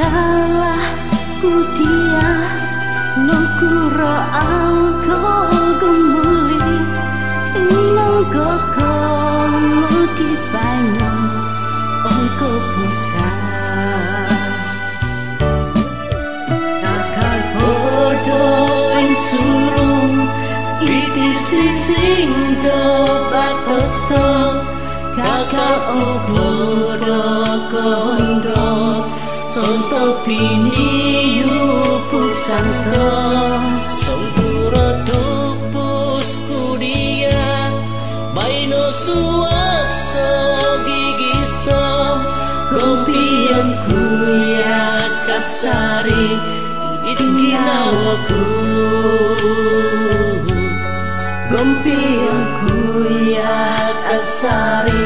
salah ku dia nungkuro aku gemuli nungko kamu di banyak aku bisa. Takal bodoh yang surung itu si cinta batas to kakak oh obodoh kamu Sonto piniu pusanto Sonturo tupus kudia Baino suat so gigiso Rompian kuya kasari Itginawa ku Rompian kuya kasari